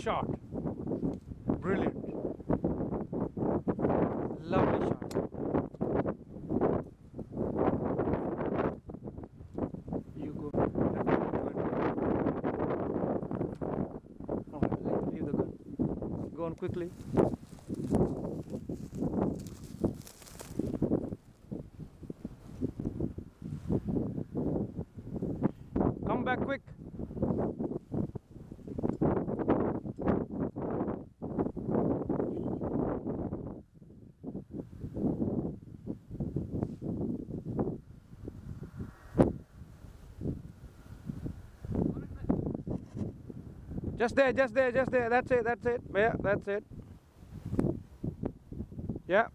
shot. Brilliant. Lovely shot. You go. Oh, leave- the gun. Go on quickly. Come back quick. Just there, just there, just there. That's it, that's it. Yeah, that's it. Yeah.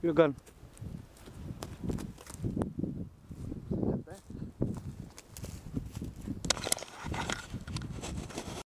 You're gun.